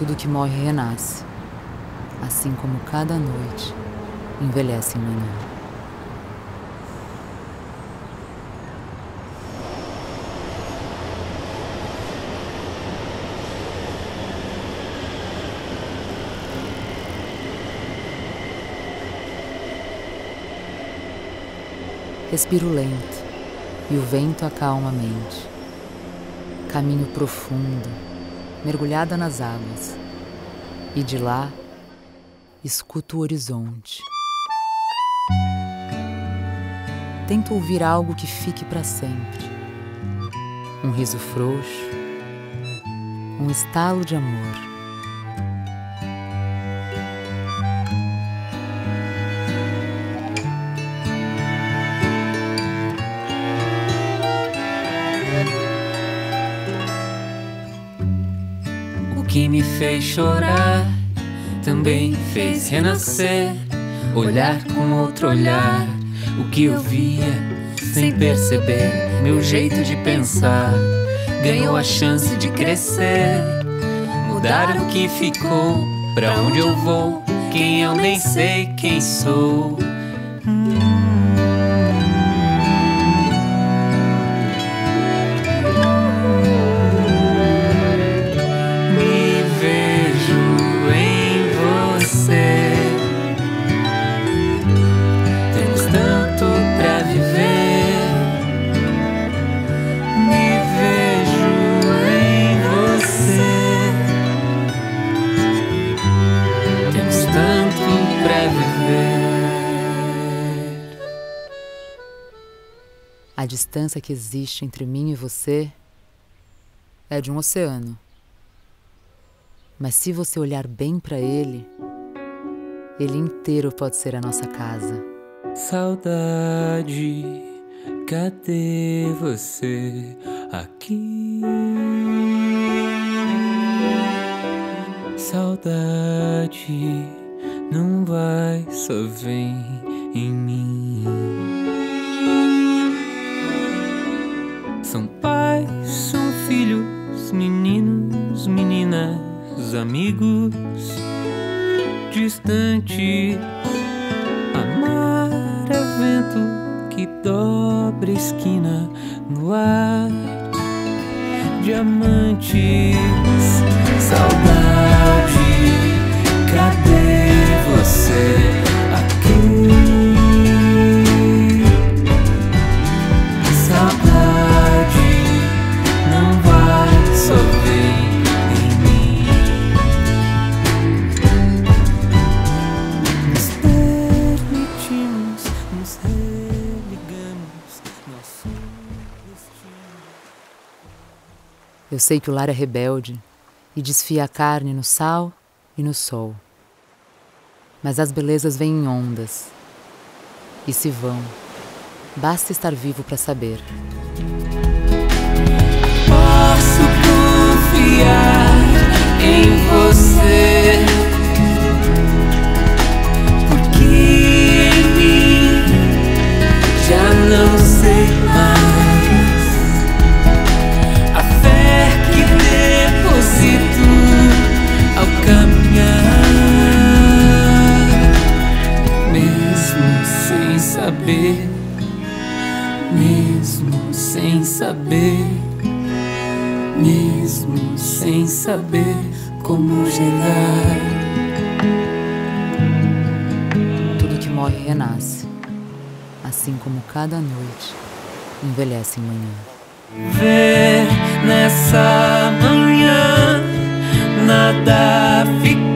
Tudo que morre renasce, assim como cada noite envelhece em manhã. Respiro lento e o vento acalma a mente. Caminho profundo, mergulhada nas águas, e de lá escuto o horizonte. Tento ouvir algo que fique para sempre. Um riso frouxo, um estalo de amor. Me fez chorar também fez renascer. Olhar com outro olhar o que eu via sem perceber. Meu jeito de pensar ganhou a chance de crescer. Mudar o que ficou, pra onde eu vou, quem eu nem sei quem sou. A distância que existe entre mim e você é de um oceano. Mas se você olhar bem para ele, ele inteiro pode ser a nossa casa. Saudade, cadê você aqui? Saudade, não vai, só vem em mim. São pais, são filhos, meninos, meninas, amigos distantes. Amar é vento que dobra esquina no ar. Diamantes, Eu sei que o lar é rebelde e desfia a carne no sal e no sol. Mas as belezas vêm em ondas e se vão. Basta estar vivo para saber. Saber, mesmo sem saber como chegar. Tudo que morre renasce, assim como cada noite envelhece em manhã. Ver nessa manhã nada ficou,